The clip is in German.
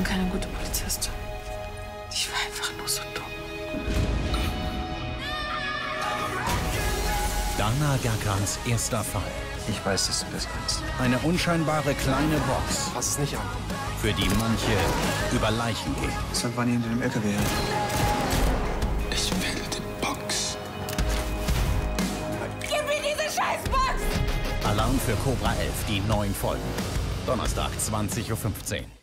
bin keine gute Polizistin. Ich war einfach nur so dumm. Dana Gerkans erster Fall. Ich weiß, dass du das kannst. Eine unscheinbare kleine Box, Fass es nicht an. für die manche über Leichen gehen. Deshalb waren ihr in dem LKW? Ich will die Box. Gib mir diese Scheißbox! Alarm für Cobra 11, die neuen Folgen. Donnerstag, 20.15 Uhr.